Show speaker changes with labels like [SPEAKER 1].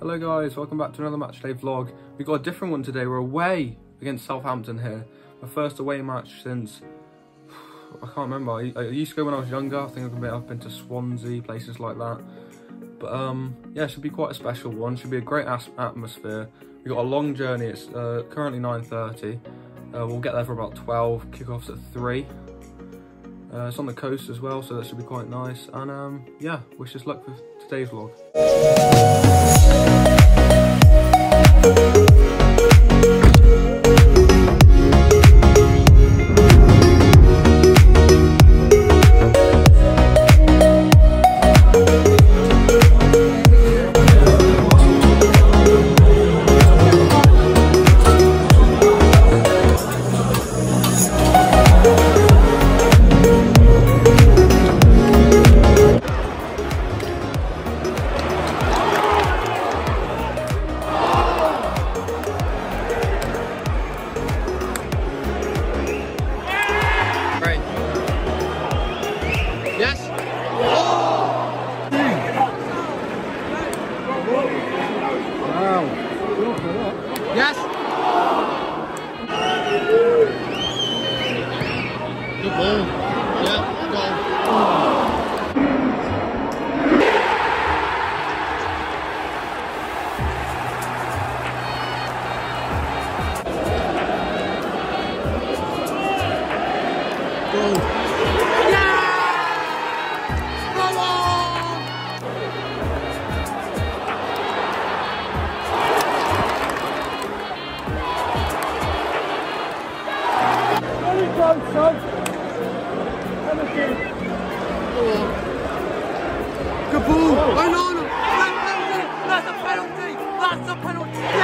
[SPEAKER 1] Hello guys, welcome back to another matchday vlog. We've got a different one today. We're away against Southampton here. My first away match since, I can't remember. I, I used to go when I was younger. I think I've been up into Swansea, places like that. But um, yeah, it should be quite a special one. Should be a great atmosphere. We've got a long journey. It's uh, currently 9.30. Uh, we'll get there for about 12. Kickoffs at 3. Uh, it's on the coast as well, so that should be quite nice. And um, yeah, wish us luck for today's vlog. Thank you.
[SPEAKER 2] Yes. Salt, Oh. I know! That's a penalty! That's a penalty!